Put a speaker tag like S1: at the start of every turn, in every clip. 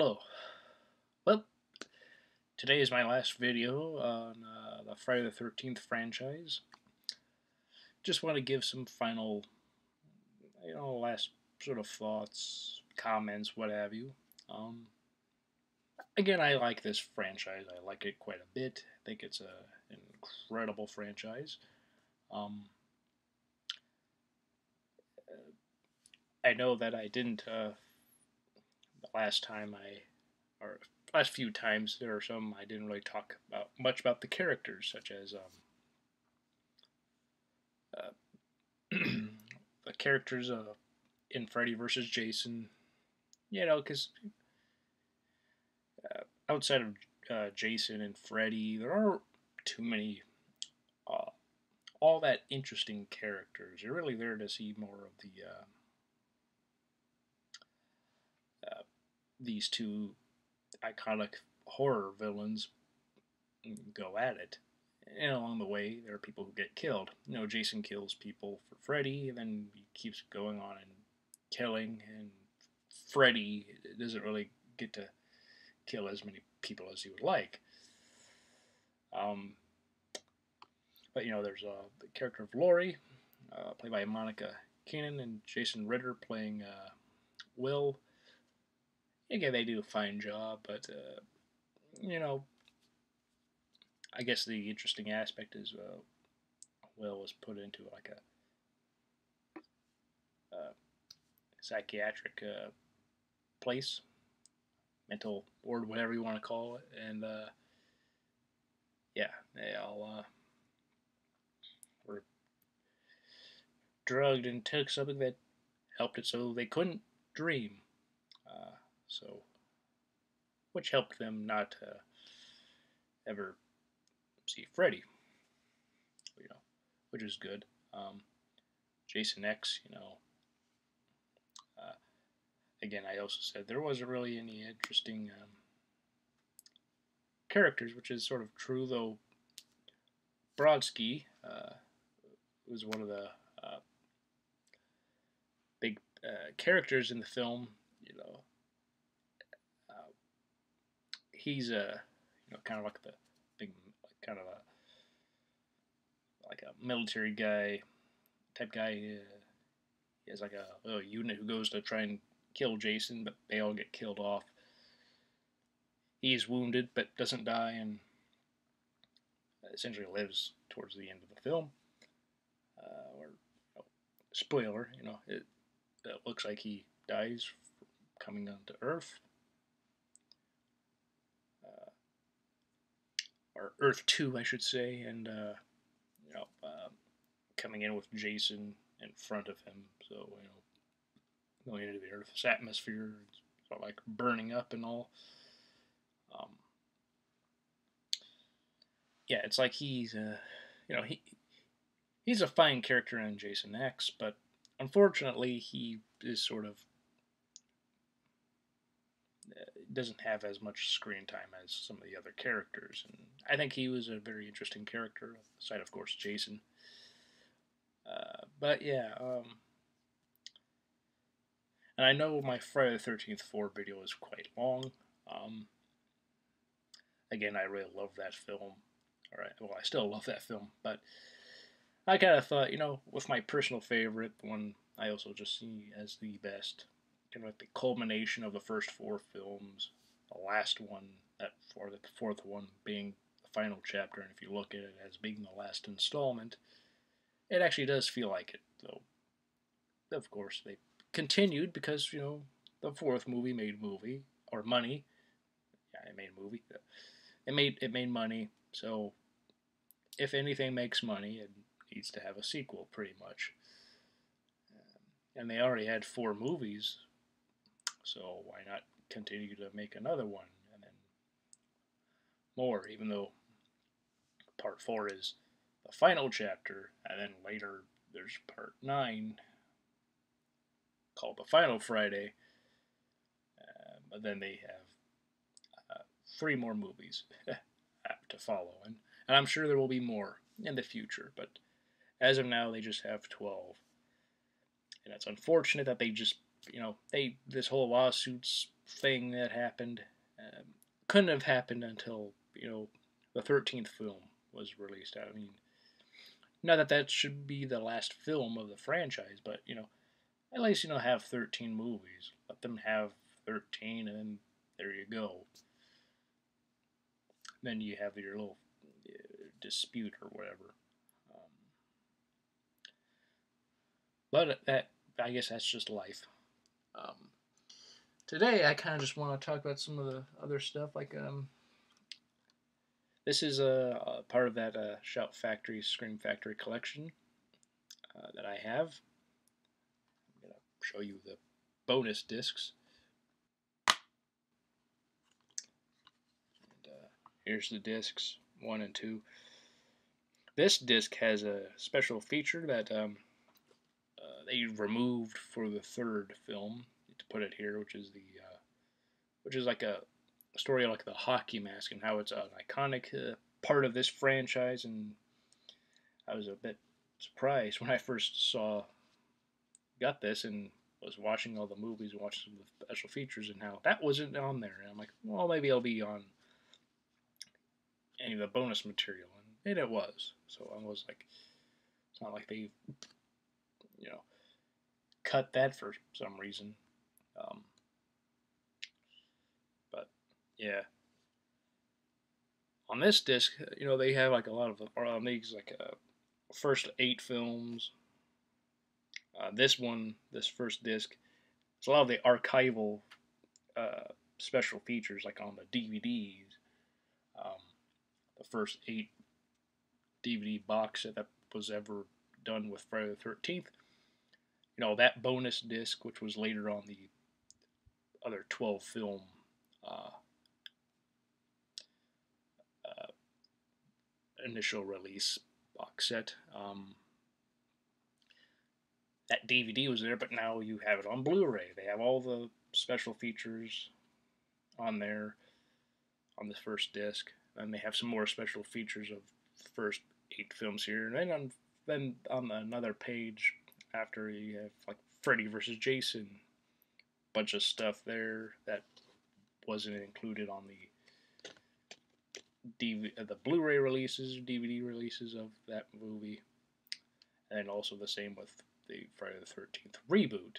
S1: Hello. Well, today is my last video on uh, the Friday the 13th franchise. Just want to give some final, you know, last sort of thoughts, comments, what have you. Um, again, I like this franchise. I like it quite a bit. I think it's a, an incredible franchise. Um, I know that I didn't uh, the last time I, or last few times, there are some I didn't really talk about much about the characters, such as um, uh, the characters uh, in Freddy versus Jason. You know, because uh, outside of uh, Jason and Freddy, there aren't too many uh, all that interesting characters. You're really there to see more of the uh, these two iconic horror villains go at it. And along the way, there are people who get killed. You know, Jason kills people for Freddy, and then he keeps going on and killing, and Freddy doesn't really get to kill as many people as he would like. Um, but, you know, there's uh, the character of Laurie, uh, played by Monica Keena, and Jason Ritter playing uh, Will again, they do a fine job, but uh, you know, I guess the interesting aspect is uh, Will was put into like a, a psychiatric uh, place, mental ward, whatever you want to call it, and uh, yeah, they all uh, were drugged and took something that helped it so they couldn't dream. So, which helped them not uh, ever see Freddy, you know, which is good. Um, Jason X, you know, uh, again, I also said there wasn't really any interesting um, characters, which is sort of true, though. Brodski uh, was one of the uh, big uh, characters in the film, you know, he's a you know kind of like the big kind of a like a military guy type guy. Uh, he has like a, a unit who goes to try and kill Jason, but they all get killed off. He's wounded but doesn't die and essentially lives towards the end of the film. Uh, or know, spoiler, you know, it, it looks like he dies coming onto Earth. Or Earth Two, I should say, and uh, you know, uh, coming in with Jason in front of him. So you know, going into the Earth's atmosphere, sort of like burning up and all. Um, yeah, it's like he's, uh, you know, he he's a fine character in Jason X, but unfortunately, he is sort of doesn't have as much screen time as some of the other characters. And I think he was a very interesting character, aside, of course, Jason. Uh, but yeah, um, and I know my Friday the 13th 4 video is quite long. Um, again, I really love that film. All right, well, I still love that film, but I kind of thought, you know, with my personal favorite, one I also just see as the best, kind of like the culmination of the first four films, the last one, that for the fourth one being the final chapter, and if you look at it as being the last installment, it actually does feel like it, though. Of course, they continued because, you know, the fourth movie made movie, or money. Yeah, it made movie. It made, it made money, so if anything makes money, it needs to have a sequel, pretty much. and they already had four movies so why not continue to make another one and then more, even though part four is the final chapter, and then later there's part nine called the Final Friday. Uh, but then they have uh, three more movies to follow, and, and I'm sure there will be more in the future. But as of now, they just have 12. And it's unfortunate that they just you know, they this whole lawsuit's thing that happened um, couldn't have happened until you know the 13th film was released. I mean, not that that should be the last film of the franchise, but you know, at least you know have 13 movies. Let them have 13, and then there you go. Then you have your little uh, dispute or whatever. Um, but that I guess that's just life. Um, today I kind of just want to talk about some of the other stuff like um this is a, a part of that uh, Shout Factory Scream Factory collection uh, that I have. I'm going to show you the bonus discs. And, uh, here's the discs, one and two. This disc has a special feature that um, they removed for the third film to put it here, which is the uh, which is like a story like the hockey mask and how it's an iconic uh, part of this franchise. And I was a bit surprised when I first saw got this and was watching all the movies watching the special features and how that wasn't on there. And I'm like, well, maybe it'll be on any of the bonus material, and it was. So I was like, it's not like they, you know, cut that for some reason. Um, yeah. On this disc, you know, they have like a lot of, or on these, like uh, first eight films. Uh, this one, this first disc, it's a lot of the archival uh, special features, like on the DVDs. Um, the first eight DVD box set that was ever done with Friday the 13th. You know, that bonus disc, which was later on the other 12 film uh, initial release box set. Um, that DVD was there, but now you have it on Blu-ray. They have all the special features on there on the first disc, and they have some more special features of the first eight films here. And then on then on another page after you have like Freddy versus Jason, bunch of stuff there that wasn't included on the DV, uh, the Blu-ray releases, DVD releases of that movie, and also the same with the Friday the Thirteenth reboot.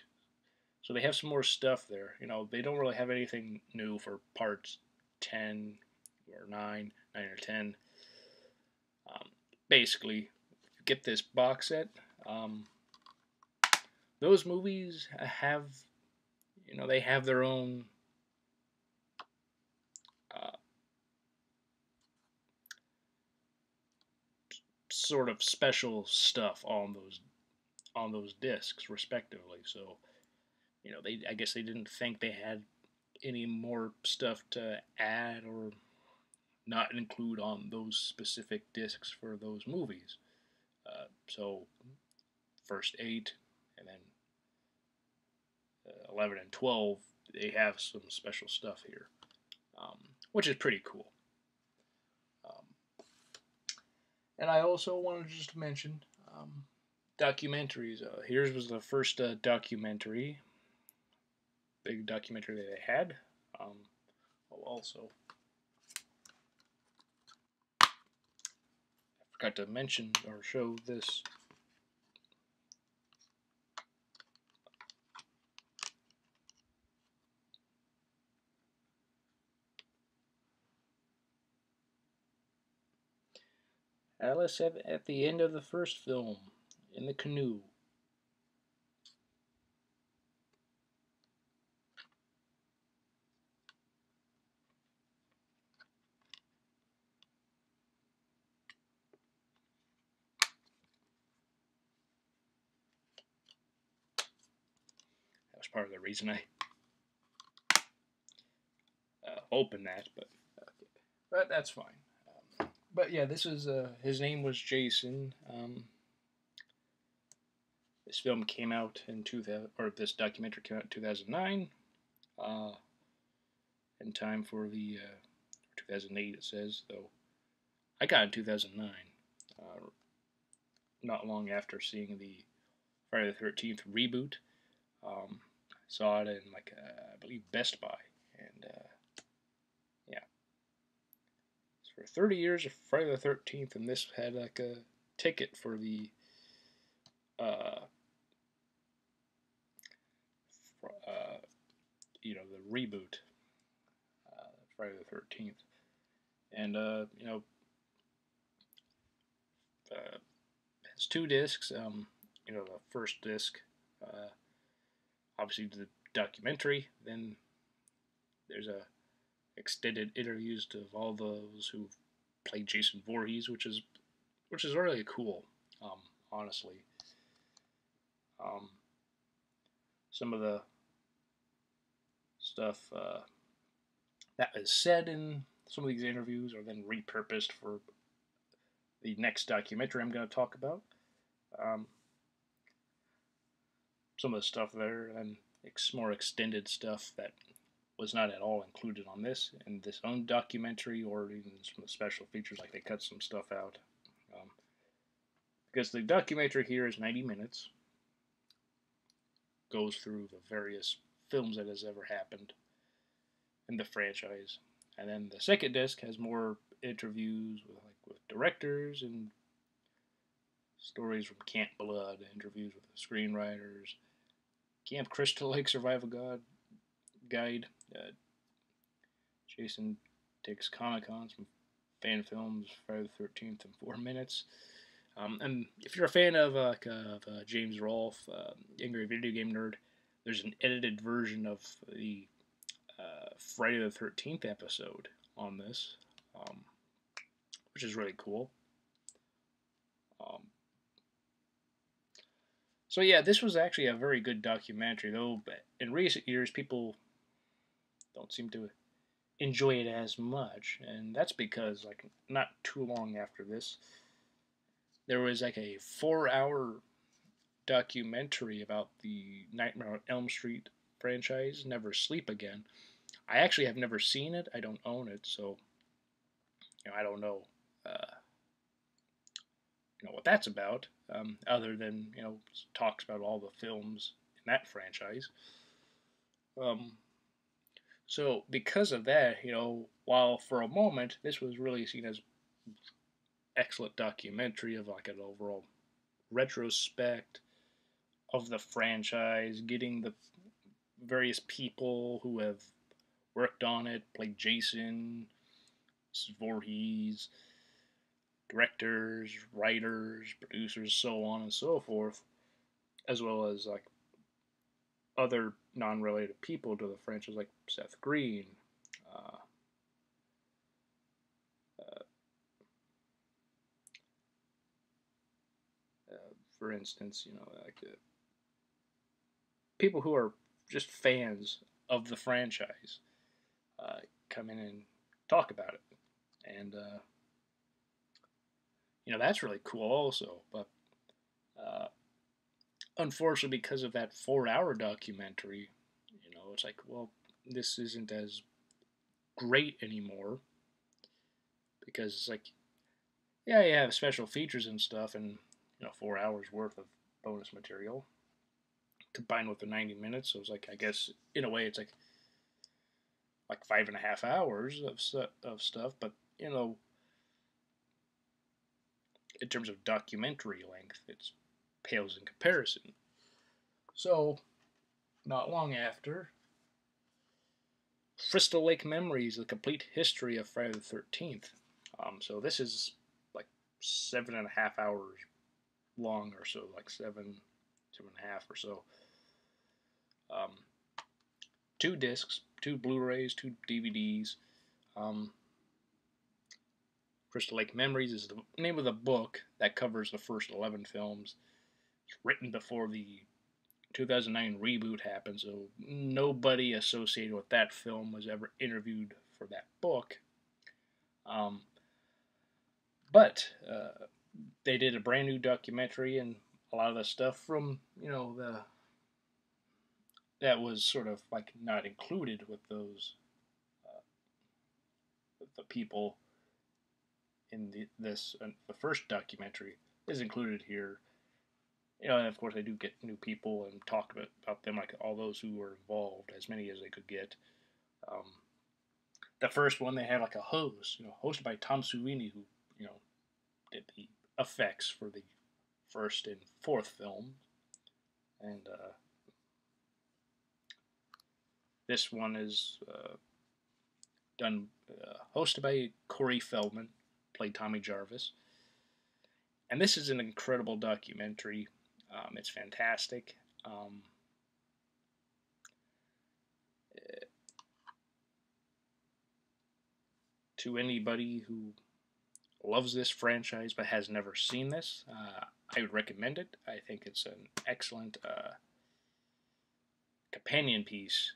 S1: So they have some more stuff there. You know, they don't really have anything new for parts ten or nine, nine or ten. Um, basically, get this box set. Um, those movies have, you know, they have their own sort of special stuff on those on those discs respectively. So, you know, they I guess they didn't think they had any more stuff to add or not include on those specific discs for those movies. Uh, so, first eight and then uh, 11 and 12, they have some special stuff here, um, which is pretty cool. And I also wanted to just mention um, documentaries. Uh, here's was the first uh, documentary, big documentary that they had. Um, oh, also, I forgot to mention or show this. Alice at, at the end of the first film, in the canoe. That was part of the reason I uh, opened that, but, but that's fine but yeah, this was uh, his name was Jason. Um, this film came out in 2000, or this documentary came out in 2009. Uh, in time for the uh, 2008, it says, though. I got in 2009, uh, not long after seeing the Friday the 13th reboot. Um, saw it in, like, uh, I believe, Best Buy. And uh, yeah, it's for 30 years of Friday the 13th, and this had like a ticket for the uh, for, uh, you know the reboot uh, Friday the 13th, and uh, you know uh, has two discs. Um, you know the first disc, uh, obviously the documentary. Then there's a extended interviews of all those who played Jason Voorhees, which is which is really cool, um, honestly. Um, some of the stuff uh, that is said in some of these interviews are then repurposed for the next documentary I'm going to talk about. Um, some of the stuff there and ex- more extended stuff that was not at all included on this in this own documentary or even some special features like they cut some stuff out. Um, because the documentary here is 90 minutes. Goes through the various films that has ever happened in the franchise. And then the second disc has more interviews with like with directors and stories from Camp Blood, interviews with the screenwriters, Camp Crystal Lake Survival God Guide. Uh, Jason takes Comic Cons fan films, Friday the Thirteenth in four minutes. Um, and if you're a fan of, uh, of uh, James Rolfe, uh, Angry Video Game Nerd, there's an edited version of the uh, Friday the Thirteenth episode on this, um, which is really cool. Um, so yeah, this was actually a very good documentary, though. But In recent years, people don't seem to enjoy it as much, and that's because like not too long after this, there was like a four-hour documentary about the Nightmare on Elm Street franchise, Never Sleep Again. I actually have never seen it. I don't own it, so you know I don't know. Uh, you know what that's about, um, other than you know talks about all the films in that franchise. Um, so because of that, you know, while for a moment this was really seen as excellent documentary of like an overall retrospect of the franchise, getting the various people who have worked on it, like Jason, Voorhees, directors, writers, producers, so on and so forth, as well as like other non-related people to the franchise, like Seth Green. Uh, uh, uh, for instance, you know, like uh, people who are just fans of the franchise uh, come in and talk about it, and you know that's really cool also. But unfortunately, because of that four-hour documentary, you know, it's like, well, this isn't as great anymore because it's like, yeah, you have special features and stuff, and you know, four hours worth of bonus material combined with the 90 minutes. So it's like, I guess, in a way, it's like like five and a half hours of of stuff, but you know, in terms of documentary length, it's pales in comparison. So, not long after, Crystal Lake Memories: The Complete History of Friday the Thirteenth. Um, so this is like seven and a half hours long or so, like seven, two and a half or so. Um, two discs, two Blu-rays, two DVDs. Um, Crystal Lake Memories is the name of the book that covers the first 11 films. Written before the 2009 reboot happened, so nobody associated with that film was ever interviewed for that book. Um, but uh, they did a brand new documentary and a lot of the stuff from you know the that was sort of like not included with those uh, the people in the, this uh, the first documentary is included here. You know, and of course they do get new people and talk about, about them, like all those who were involved, as many as they could get. Um, the first one they had like a host, you know, hosted by Tom Savini, who you know did the effects for the first and fourth film, and uh, this one is uh, done uh, hosted by Corey Feldman, played Tommy Jarvis, and this is an incredible documentary. Um, it's fantastic. Um, to anybody who loves this franchise but has never seen this, uh, I would recommend it. I think it's an excellent uh, companion piece.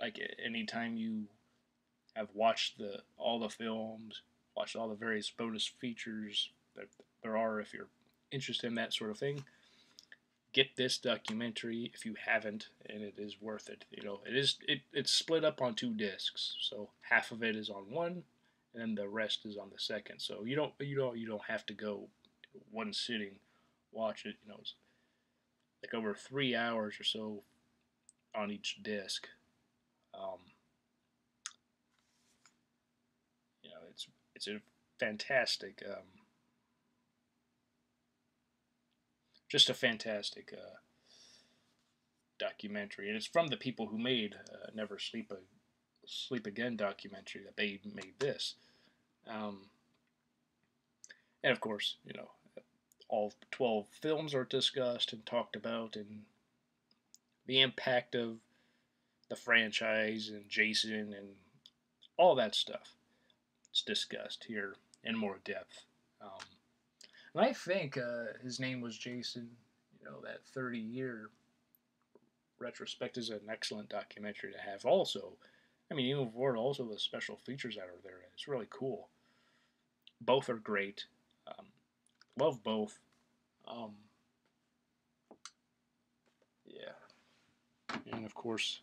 S1: Like anytime you have watched the all the films, watched all the various bonus features that there are, if you're interested in that sort of thing, get this documentary if you haven't, and it is worth it. You know, it is it, it's split up on two discs, so half of it is on one, and then the rest is on the second. So you don't you don't you don't have to go one sitting watch it. You know, it's like over three hours or so on each disc. Um, you know, it's it's a fantastic, um, just a fantastic uh, documentary, and it's from the people who made uh, Never Sleep a Sleep Again documentary that they made this. Um, and of course, you know, all 12 films are discussed and talked about, and the impact of the franchise and Jason and all that stuff. It's discussed here in more depth. Um, and I think uh, his name was Jason. You know, that 30 year retrospect is an excellent documentary to have. Also, I mean, even for also the special features that are there, it's really cool. Both are great. Um, love both. Um, yeah. And of course,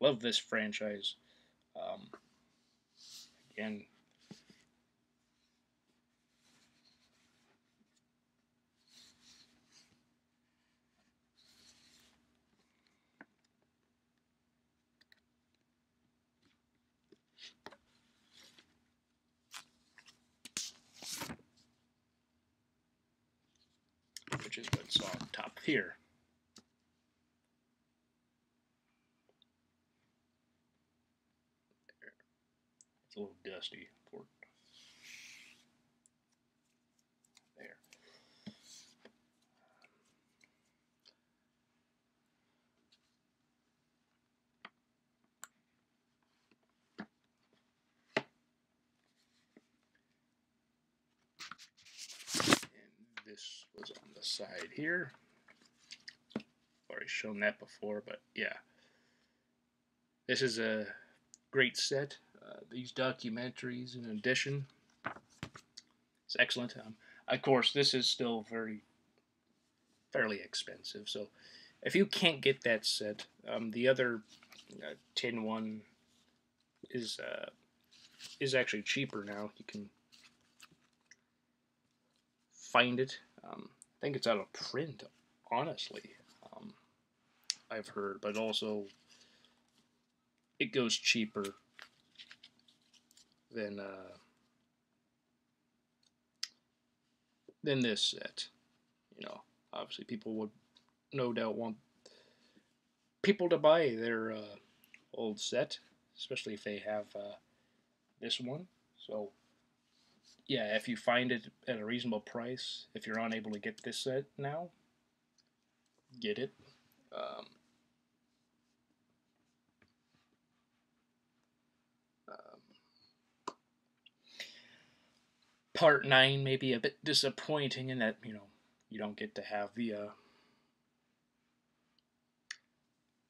S1: love this franchise. Um, again, which is what's on top here. It's a little dusty there. And this was side here. Already shown that before, but yeah. This is a great set. Uh, these documentaries, in addition, it's excellent. Um, of course, this is still very, fairly expensive. So, if you can't get that set, um, the other uh, tin one is uh, is actually cheaper now. You can find it. Um, think it's out of print, honestly. Um, I've heard, but also it goes cheaper than uh, than this set. You know, obviously people would no doubt want people to buy their uh, old set, especially if they have uh, this one. So yeah, if you find it at a reasonable price, if you're unable to get this set now, get it. Um, um, part 9 may be a bit disappointing in that, you know, you don't get to have the uh,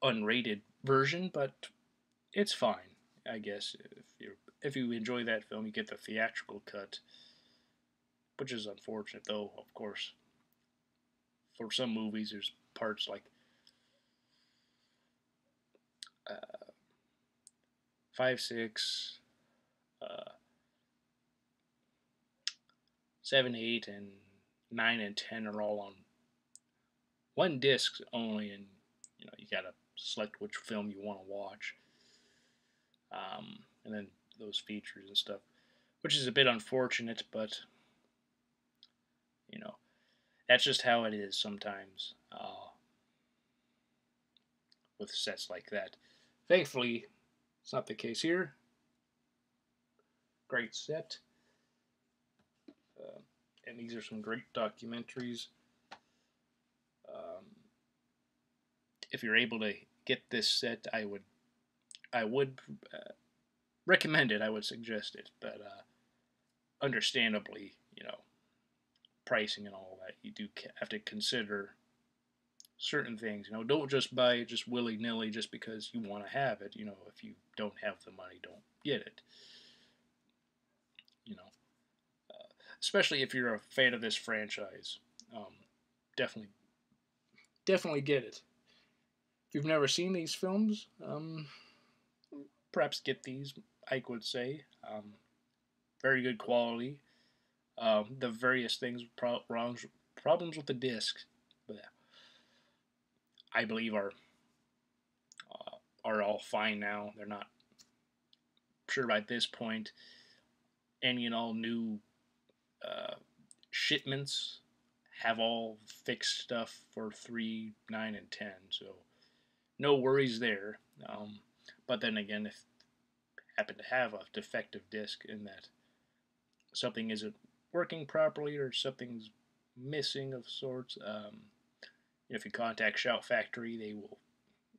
S1: unrated version, but it's fine, I guess. If you if you enjoy that film, you get the theatrical cut, which is unfortunate, though. Of course, for some movies, there's parts like uh, five, six, uh, seven, eight, and nine and ten are all on one disc only, and you know, you gotta select which film you want to watch, um, and then those features and stuff, which is a bit unfortunate, but you know, that's just how it is sometimes uh, with sets like that. Thankfully, it's not the case here. Great set. Uh, and these are some great documentaries. Um, if you're able to get this set, I would, I would uh, recommend it. I would suggest it, but uh, understandably, you know, pricing and all that, you do have to consider certain things. You know, don't just buy it just willy nilly just because you want to have it. You know, if you don't have the money, don't get it. You know, uh, especially if you're a fan of this franchise, um, definitely, definitely get it. If you've never seen these films, um, perhaps get these. I would say, um, very good quality. Um, the various things, pro- problems, problems with the disc, but I believe are uh, are all fine now. They're not sure by this point any and all new uh, shipments have all fixed stuff for 3, 9, and 10. So no worries there. Um, but then again, if happen to have a defective disk in that something isn't working properly or something's missing of sorts, um, if you contact Shout Factory, they will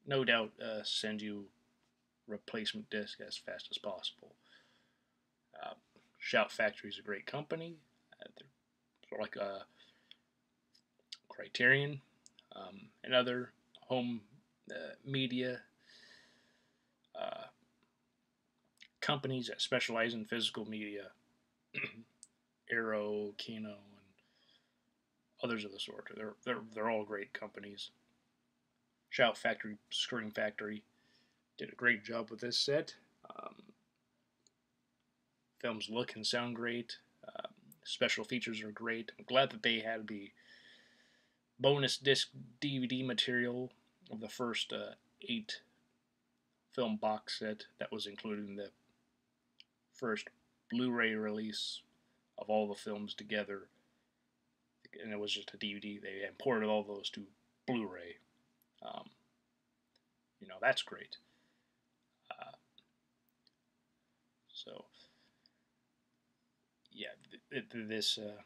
S1: no doubt uh, send you replacement disc as fast as possible. Uh, Shout Factory is a great company. Uh, they're like a Criterion um, and other home uh, media uh, companies that specialize in physical media. Arrow, Kino, and others of the sort. They're they're they're all great companies. Shout Factory, Scream Factory, did a great job with this set. Um, films look and sound great. Um, special features are great. I'm glad that they had the bonus disc DVD material of the first uh, eight film box set that was included in the first Blu-ray release of all the films together, and it was just a DVD. They imported all those to Blu-ray. Um, you know that's great. Uh, so yeah, th- th- this uh,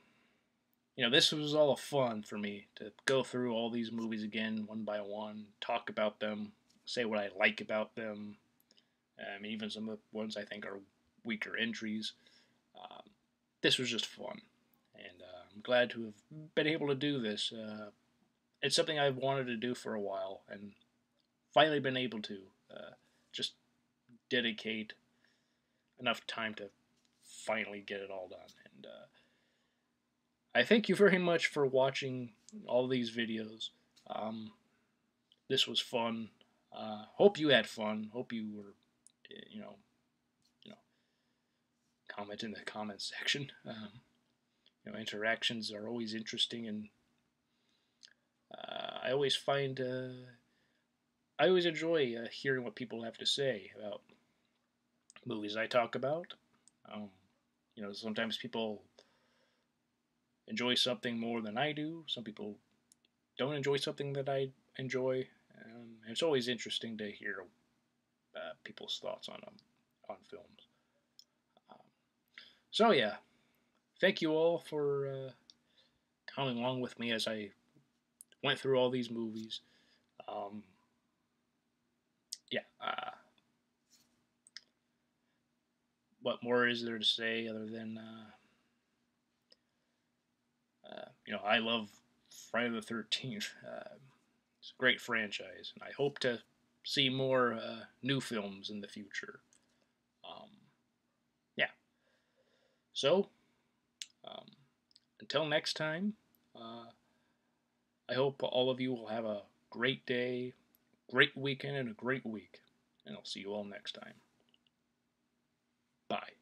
S1: you know this was all fun for me to go through all these movies again one by one, talk about them, say what I like about them. Um, even some of the ones I think are weaker entries. Um, this was just fun, and uh, I'm glad to have been able to do this. Uh, it's something I've wanted to do for a while, and finally been able to uh, just dedicate enough time to finally get it all done. And uh, I thank you very much for watching all these videos. Um, this was fun. Uh, hope you had fun. Hope you were, you know, comment in the comment section. Um, you know, interactions are always interesting, and uh, I always find uh, I always enjoy uh, hearing what people have to say about movies I talk about. Um, you know, sometimes people enjoy something more than I do. Some people don't enjoy something that I enjoy. Um, it's always interesting to hear uh, people's thoughts on them on films. So yeah, thank you all for uh, coming along with me as I went through all these movies. Um, yeah. Uh, what more is there to say other than, uh, uh, you know, I love Friday the 13th. Uh, it's a great franchise, and I hope to see more uh, new films in the future. So, um, until next time, uh, I hope all of you will have a great day, great weekend, and a great week. And I'll see you all next time. Bye.